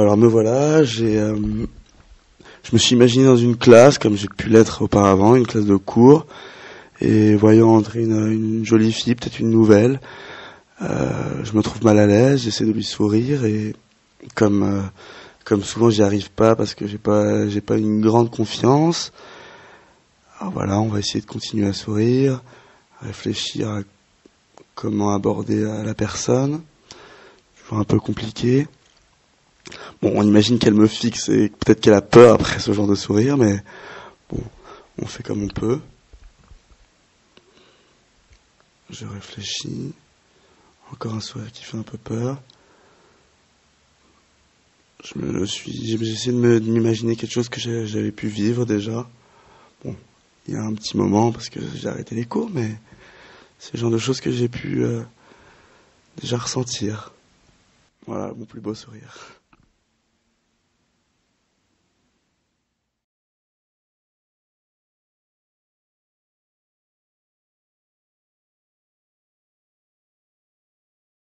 Alors me voilà, euh, je me suis imaginé dans une classe comme j'ai pu l'être auparavant, une classe de cours, et voyant entrer une, une jolie fille, peut-être une nouvelle, euh, je me trouve mal à l'aise, j'essaie de lui sourire et comme euh, comme souvent j'y arrive pas parce que j'ai pas j'ai pas une grande confiance. Alors voilà, on va essayer de continuer à sourire, réfléchir à comment aborder la personne. Toujours un peu compliqué. Bon, on imagine qu'elle me fixe et peut-être qu'elle a peur après ce genre de sourire, mais bon, on fait comme on peut. Je réfléchis. Encore un sourire qui fait un peu peur. Je me suis, essayé de m'imaginer quelque chose que j'avais pu vivre déjà. Bon, il y a un petit moment parce que j'ai arrêté les cours, mais c'est le genre de choses que j'ai pu euh, déjà ressentir. Voilà, mon plus beau sourire.